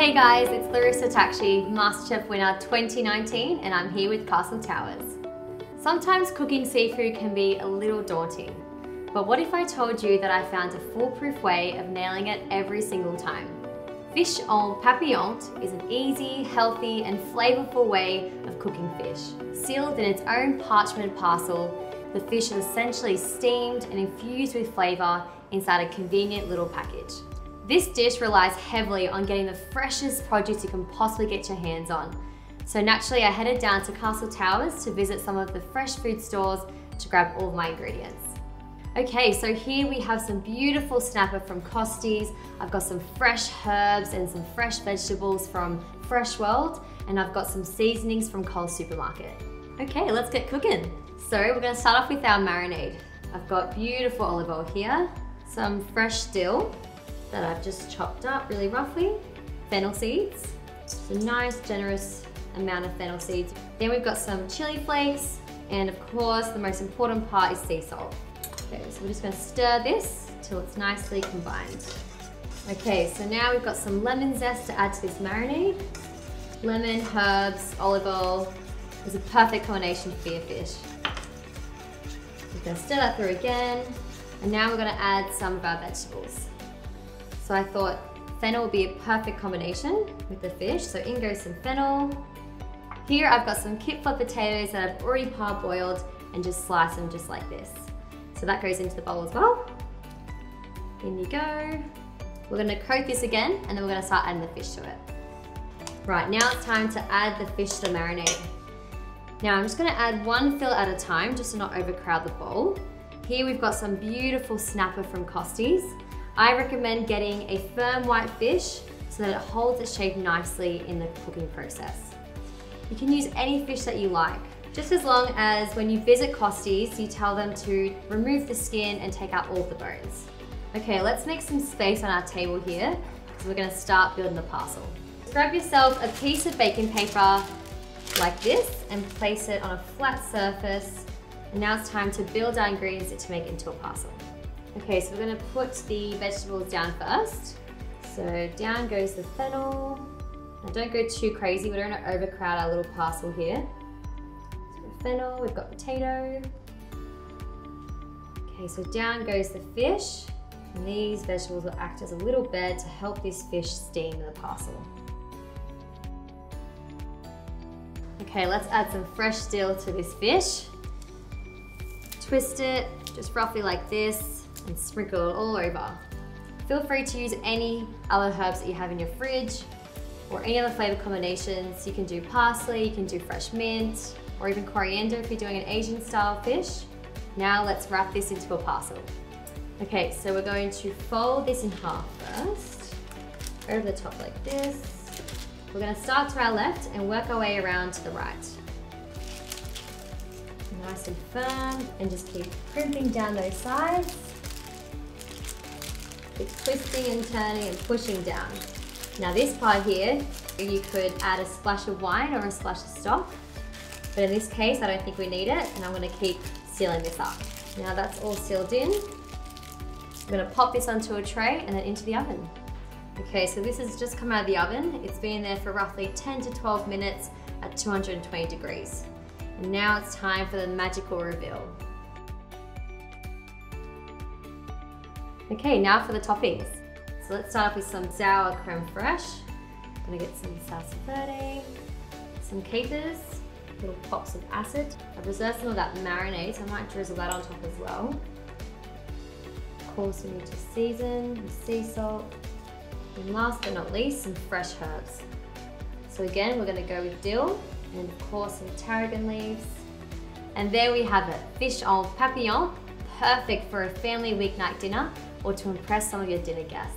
Hey guys, it's Larissa Takchi, MasterChef winner 2019, and I'm here with Castle Towers. Sometimes cooking seafood can be a little daunting, but what if I told you that I found a foolproof way of nailing it every single time? Fish en papillote is an easy, healthy, and flavorful way of cooking fish. Sealed in its own parchment parcel, the fish is essentially steamed and infused with flavor inside a convenient little package. This dish relies heavily on getting the freshest produce you can possibly get your hands on. So naturally I headed down to Castle Towers to visit some of the fresh food stores to grab all of my ingredients. Okay, so here we have some beautiful snapper from Costi's. I've got some fresh herbs and some fresh vegetables from Fresh World, and I've got some seasonings from Coles Supermarket. Okay, let's get cooking. So we're gonna start off with our marinade. I've got beautiful olive oil here, some fresh dill, that I've just chopped up really roughly. Fennel seeds, just a nice generous amount of fennel seeds. Then we've got some chili flakes, and of course the most important part is sea salt. Okay, so we're just gonna stir this till it's nicely combined. Okay, so now we've got some lemon zest to add to this marinade. Lemon, herbs, olive oil is a perfect combination for your fish. We're gonna stir that through again, and now we're gonna add some of our vegetables. So I thought fennel would be a perfect combination with the fish. So in goes some fennel. Here I've got some kip potatoes that I've already parboiled and just slice them just like this. So that goes into the bowl as well. In you go. We're gonna coat this again and then we're gonna start adding the fish to it. Right, now it's time to add the fish to the marinade. Now I'm just gonna add one fill at a time just to not overcrowd the bowl. Here we've got some beautiful snapper from Costi's. I recommend getting a firm white fish so that it holds its shape nicely in the cooking process. You can use any fish that you like, just as long as when you visit Costi's, you tell them to remove the skin and take out all the bones. Okay, let's make some space on our table here because we're gonna start building the parcel. Grab yourself a piece of baking paper like this and place it on a flat surface. And now it's time to build our ingredients to make it into a parcel. Okay, so we're gonna put the vegetables down first. So down goes the fennel. Now don't go too crazy, we don't wanna overcrowd our little parcel here. So fennel, we've got potato. Okay, so down goes the fish. And these vegetables will act as a little bed to help this fish steam the parcel. Okay, let's add some fresh dill to this fish. Twist it just roughly like this and sprinkle it all over. Feel free to use any other herbs that you have in your fridge or any other flavor combinations. You can do parsley, you can do fresh mint, or even coriander if you're doing an Asian style fish. Now let's wrap this into a parcel. Okay, so we're going to fold this in half first, over the top like this. We're gonna start to our left and work our way around to the right. Nice and firm, and just keep crimping down those sides. It's twisting and turning and pushing down. Now this part here, you could add a splash of wine or a splash of stock. But in this case, I don't think we need it, and I'm gonna keep sealing this up. Now that's all sealed in. I'm gonna pop this onto a tray and then into the oven. Okay, so this has just come out of the oven. It's been there for roughly 10 to 12 minutes at 220 degrees. And now it's time for the magical reveal. Okay, now for the toppings. So let's start off with some sour creme fraiche. Gonna get some salsa verde, some capers, little pops of acid. I've reserved some of that marinade, so I might drizzle that on top as well. Of course, we need to season with sea salt. And last but not least, some fresh herbs. So again, we're gonna go with dill, and of course some tarragon leaves. And there we have it, fish en papillote, perfect for a family weeknight dinner or to impress some of your dinner guests.